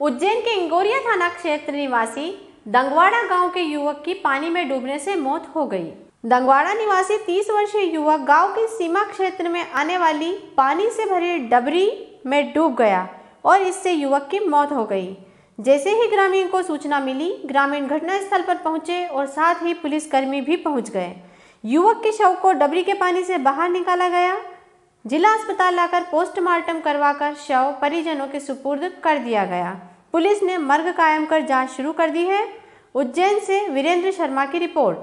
उज्जैन के इंगोरिया थाना क्षेत्र निवासी दंगवाड़ा गाँव के युवक की पानी में डूबने से मौत हो गई। दंगवाड़ा निवासी 30 वर्षीय युवक गाँव के सीमा क्षेत्र में आने वाली पानी से भरी डबरी में डूब गया और इससे युवक की मौत हो गई। जैसे ही ग्रामीण को सूचना मिली, ग्रामीण घटनास्थल पर पहुँचे और साथ ही पुलिसकर्मी भी पहुँच गए। युवक के शव को डबरी के पानी से बाहर निकाला गया जिला अस्पताल लाकर पोस्टमार्टम करवाकर शव परिजनों के सुपुर्द कर दिया गया। पुलिस ने मर्ग कायम कर जाँच शुरू कर दी है। उज्जैन से वीरेंद्र शर्मा की रिपोर्ट।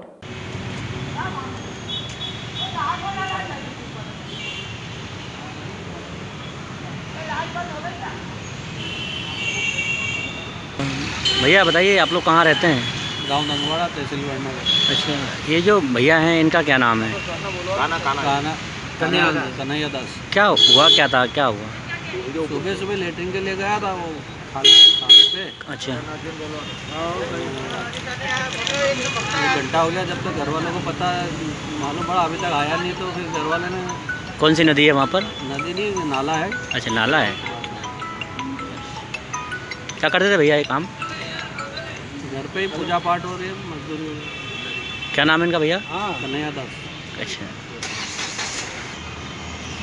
भैया बताइए आप लोग कहाँ रहते हैं? गाँव दंगवाड़ा तहसील अच्छा ये जो भैया हैं इनका क्या नाम है? गाना कन्हैया कन्हैया दास। क्या हुआ क्या था क्या हुआ? सुबह सुबह लेटरिन के लिए गया था वो अच्छा। घंटा हो गया जब तक घर वालों को पता मालूम पड़ा अभी तक आया नहीं तो फिर घर वाले ने कौन सी नदी है वहाँ पर? नदी नहीं नाला है। अच्छा नाला है। क्या करते थे भैया ये काम? घर पे ही पूजा पाठ हो रही है मजदूरी क्या नाम है इनका भैया? हाँ कन्हैया दास। अच्छा।